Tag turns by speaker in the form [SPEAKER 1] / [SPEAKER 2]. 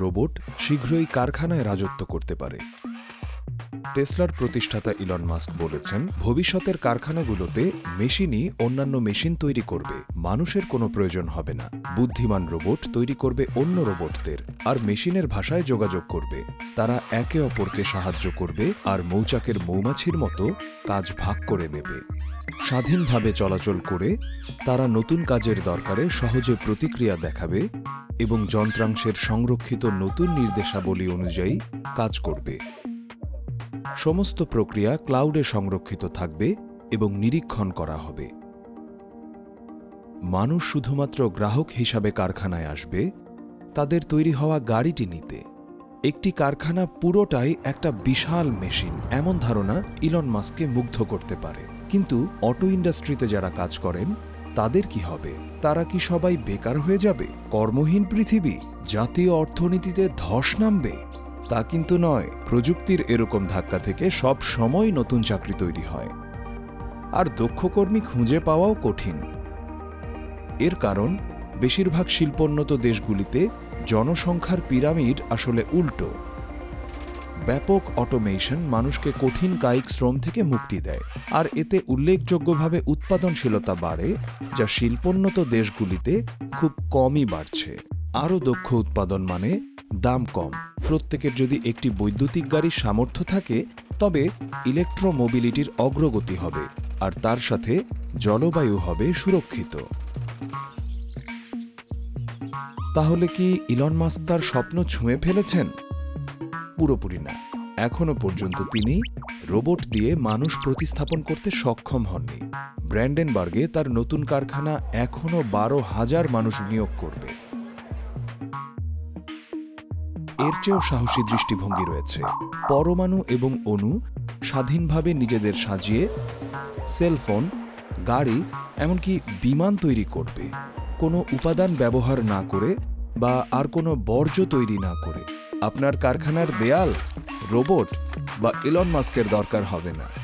[SPEAKER 1] Robot শীঘ্রই কারখানায় রাজত্ব করতে পারে। টেসলার প্রতিষ্ঠাতা ইলন মাস্ক বলেছেন, ভবিষ্যতের কারখানাগুলোতে মেশিনই অন্যান্য মেশিন তৈরি করবে। মানুষের কোনো প্রয়োজন হবে না। বুদ্ধিমান রোবট তৈরি করবে অন্য রোবটদের আর মেশিনের ভাষায় যোগাযোগ করবে। তারা একে অপরকে সাহায্য করবে আর মৌচাকের মৌমাছির মতো কাজ ভাগ করে নেবে। স্বাধীনভাবে চলাচল করে তারা নতুন কাজের দরকারে সহজে প্রতিক্রিয়া দেখাবে এবং যন্ত্রাংশের সংরক্ষিত নতুন নির্দেশাবলী অনুযায়ী কাজ করবে। সমস্ত প্রক্রিয়া ক্লাউডে সংরক্ষিত থাকবে এবং নিরীক্ষণ করা হবে। মানুষ শুধুমাত্র গ্রাহক হিসাবে কারখানায় আসবে, তাদের তৈরি হওয়া গাড়িটি নিতে। একটি কারখানা পুরোটাই একটা বিশাল মেশিন, এমন ধারণা ইলন মাস্ককে মুগ্ধ করতে পারে। কিন্তু অটো ইন্ডাস্ট্রিতে যারা কাজ করেন, তাদের কি হবে? তারা কি সবাই বেকার হয়ে যাবে? কর্মহীন পৃথিবী, জাতীয় অর্থনীতিতে ধস নামবে? তা কিন্তু নয়, প্রযুক্তির এরকম ধাক্কা থেকে সব সময় নতুন চাকরি তৈরি হয়। আর দক্ষ কর্মী খুঁজে পাওয়াও কঠিন। এর কারণ, বেশিরভাগ শিল্পোন্নত দেশগুলিতে জনসংখ্যার পিরামিড আসলে উল্টো। ব্যাপক অটোমেশন মানুষকে কঠিন কায়িক শ্রম থেকে মুক্তি দেয়। আর এতে উল্লেখযোগ্যভাবে উৎপাদনশীলতা বাড়ে, যা শিল্পোন্নত দেশগুলিতে খুব কমই বাড়ছে। আরও দক্ষ উৎপাদন মানে দাম কম। প্রত্যেকের যদি একটি বৈদ্যুতিক গাড়ির সামর্থ্য থাকে, তবে ইলেকট্রোমোবিলিটির অগ্রগতি হবে, আর তার সাথে জলবায়ু হবে সুরক্ষিত। তাহলে কি ইলন মাস্ক তার স্বপ্ন ছুঁয়ে ফেলেছেন? পুরোপুরি না। এখনও পর্যন্ত তিনি রোবট দিয়ে মানুষ প্রতিস্থাপন করতে সক্ষম হননি। ব্র্যান্ডেনবার্গে তার নতুন কারখানা এখনও বারো হাজার মানুষ নিয়োগ করবে। এর চেয়েও সাহসী দৃষ্টিভঙ্গি রয়েছে। পরমাণু এবং অণু স্বাধীনভাবে নিজেদের সাজিয়ে সেলফোন, গাড়ি, এমনকি বিমান তৈরি করবে। কোনো উপাদান ব্যবহার না করে বা আর কোনো বর্জ্য তৈরি না করে। আপনার কারখানার দেয়াল রোবট বা ইলন মাস্কের দরকার হবে না।